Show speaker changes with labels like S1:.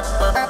S1: Bye.